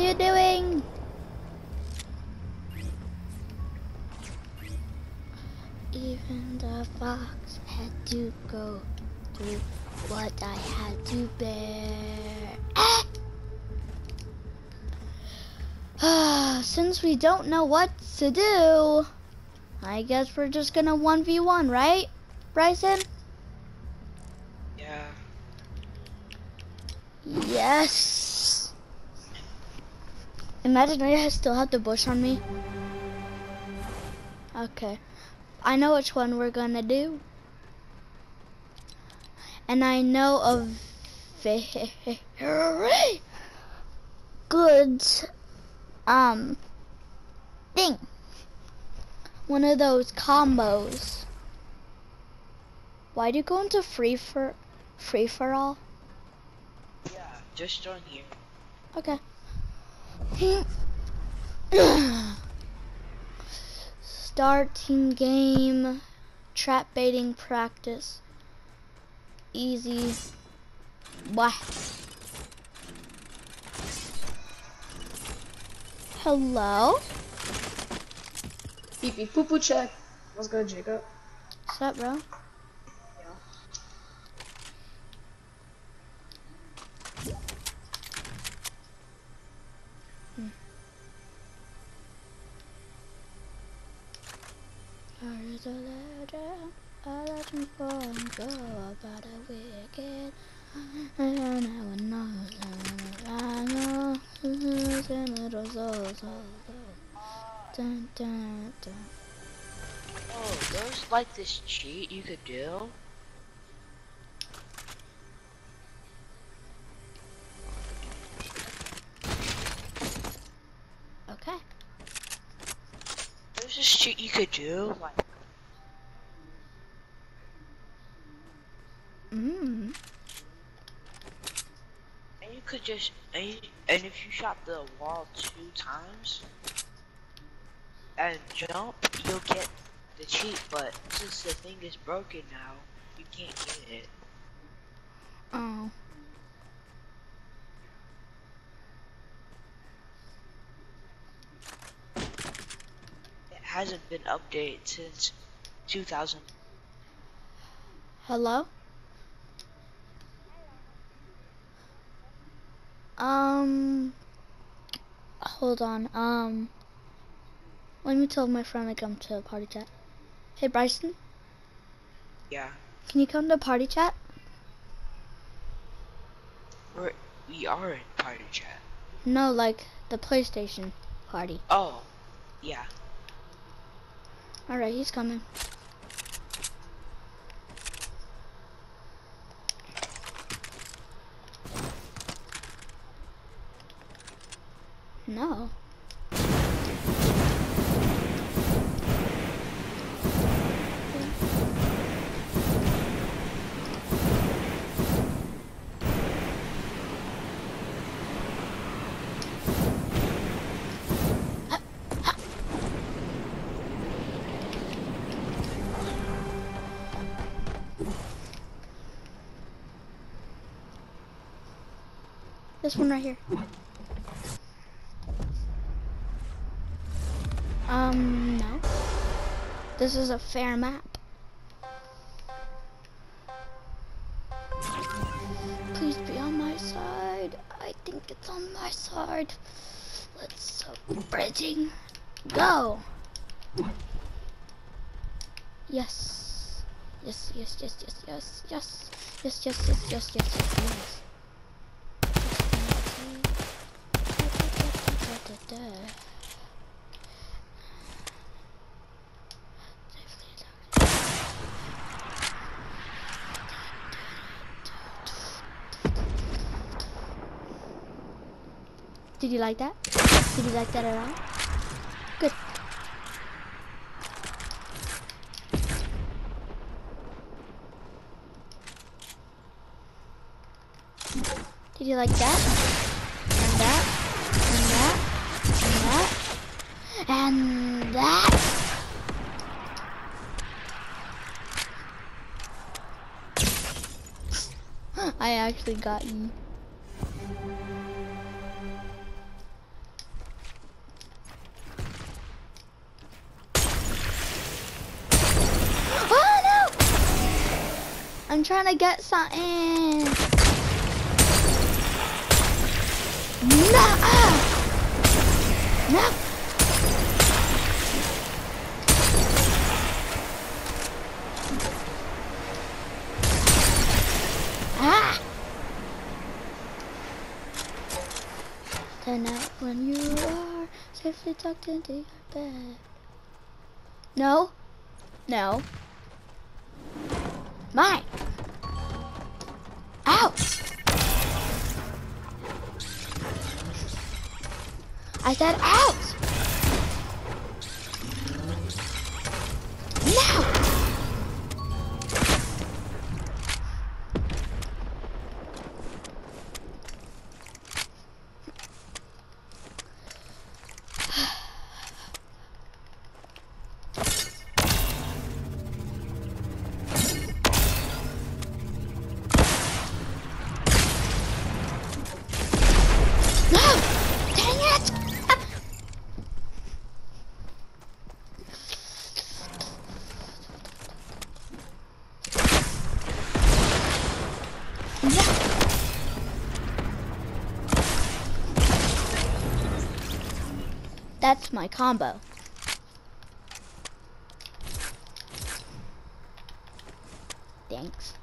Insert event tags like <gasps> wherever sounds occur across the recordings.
are you doing? Even the fox had to go through what I had to bear. Ah! ah since we don't know what to do, I guess we're just gonna 1v1, right, Bryson? Yeah. Yes! Imagine I still have the bush on me. Okay. I know which one we're gonna do. And I know a very good um thing. One of those combos. Why do you go into free for free for all? Yeah. Just join here. Okay. Starting game, trap baiting practice. Easy. Wah. Hello? Beep beep poo poo check. What's good, Jacob? What's up, bro? Is a legend, a legend from go about a wicked. And no one knows, I know. And it was all so Dun, dun, dun. Oh, there's like this cheat you could do. Okay. There's this cheat you could do. Like, Mmm. and you could just and, and if you shot the wall two times and jump, you'll get the cheat. But since the thing is broken now, you can't get it. Oh. It hasn't been updated since 2000. Hello? Um, hold on. Um, let me tell my friend to come to party chat. Hey Bryson, Yeah, can you come to party chat? we're we are in party chat. No, like the PlayStation party. Oh, yeah. All right, he's coming. No. This one right here. Um, no. This is a fair map. Please be on my side. I think it's on my side. Let's uh, bridging. Go. Yes. Yes, yes, yes, yes, yes, yes. Yes, yes, yes, yes, yes, yes, yes. Did you like that? Did you like that at all? Good. Did you like that? And that? And that? And that? And that? <gasps> I actually got you. I'm trying to get something. No! No! Ah! Tonight when you are safely tucked into your bed. No. No. Mine. Ow! I said out! That's my combo. Thanks.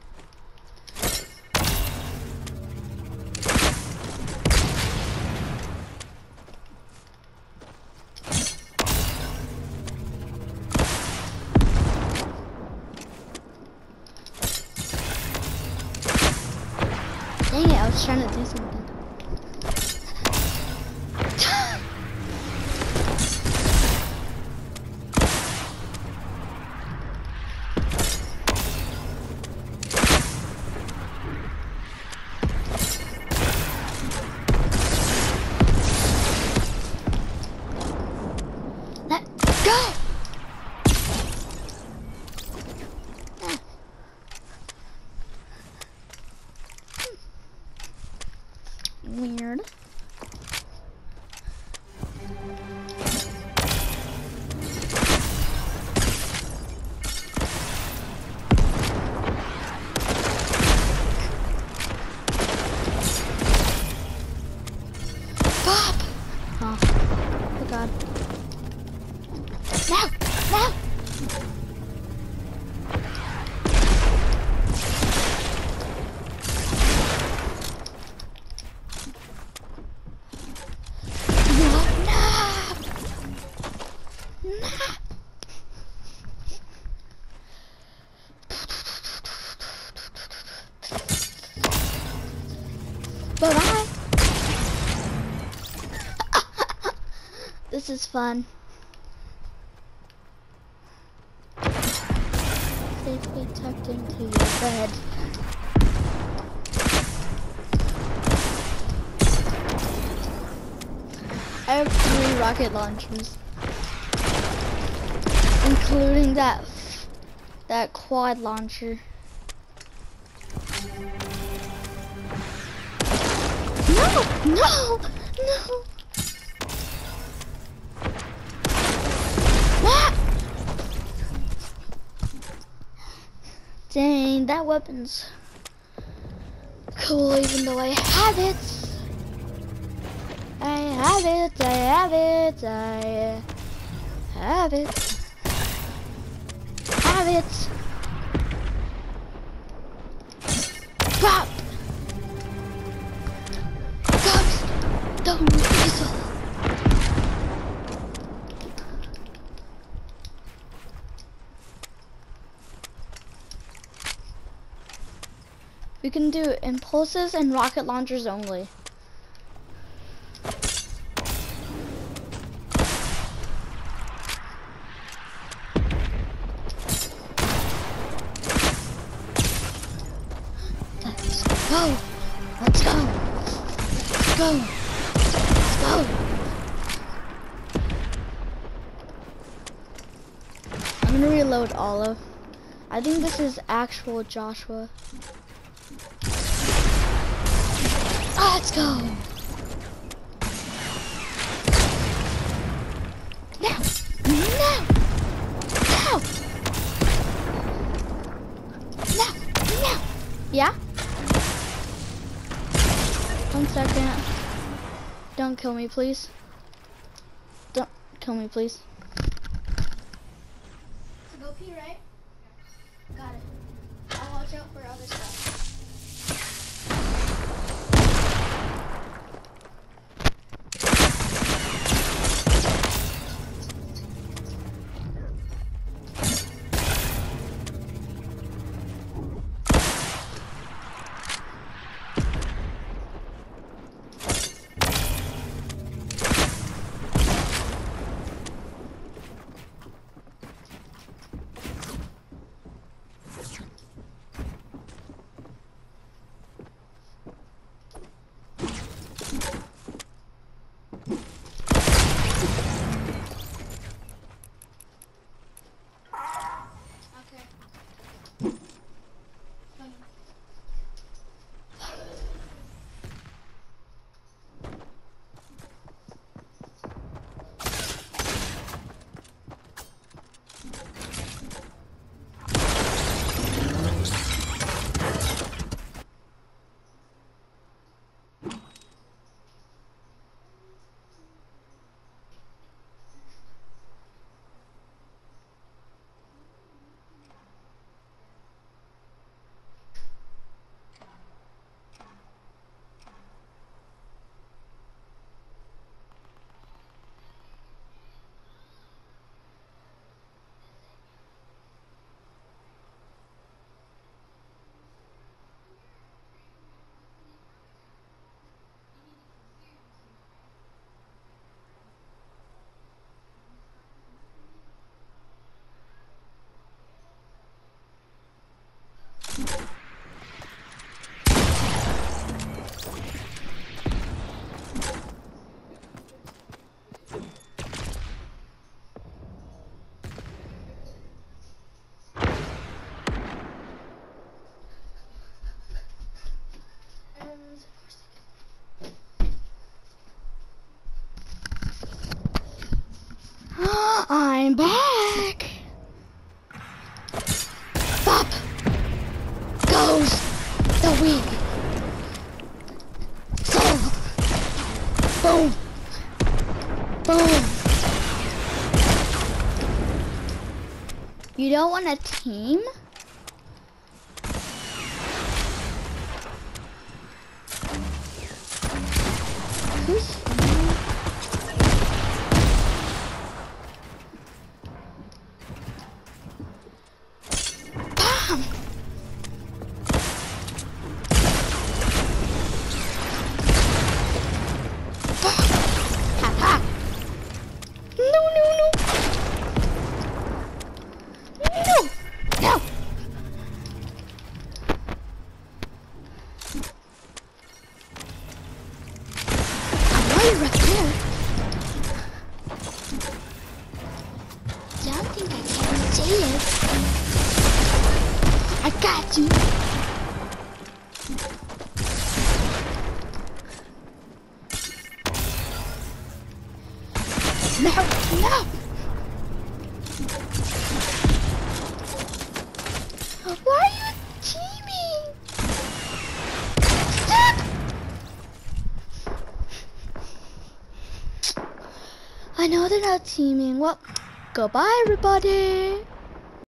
Fun. Safely tucked into your bed. I have three rocket launchers, including that that quad launcher. No! No! No! Dang, that weapon's cool even though I have it. I have it, I have it, I have it. Have it. Pop! Ghost! Don't weasel! We can do impulses and rocket launchers only. Go! Let's go! Go! Go! I'm gonna reload Olive. I think this is actual Joshua. Let's go! Now! Now! Now! Now! Now! Yeah? One second. Don't kill me, please. Don't kill me, please. Go pee, right? Got it. I'll watch out for other stuff. Back. Up goes the wing. So, boom, boom. You don't want a team? I got you. No, no. Why are you teaming? Stop! I know they're not teaming. Well, goodbye, everybody.